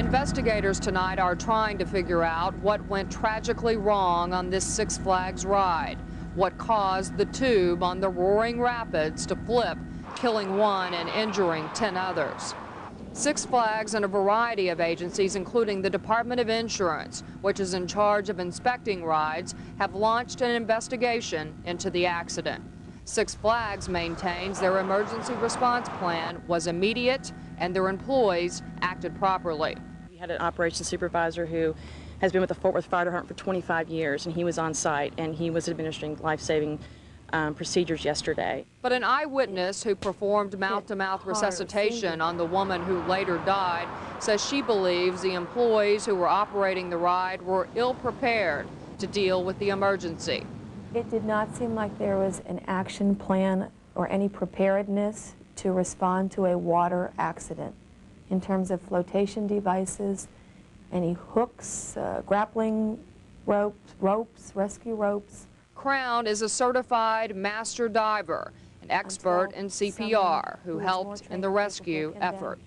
Investigators tonight are trying to figure out what went tragically wrong on this Six Flags ride, what caused the tube on the Roaring Rapids to flip, killing one and injuring 10 others. Six Flags and a variety of agencies, including the Department of Insurance, which is in charge of inspecting rides, have launched an investigation into the accident. Six Flags maintains their emergency response plan was immediate and their employees acted properly. We had an operations supervisor who has been with the Fort Worth Fire Department for 25 years, and he was on site and he was administering life-saving um, procedures yesterday. But an eyewitness who performed mouth to mouth resuscitation on the woman who later died says she believes the employees who were operating the ride were ill prepared to deal with the emergency. It did not seem like there was an action plan or any preparedness to respond to a water accident in terms of flotation devices, any hooks, uh, grappling ropes, ropes, rescue ropes. Crown is a certified master diver, an expert in CPR who helped in the rescue effort.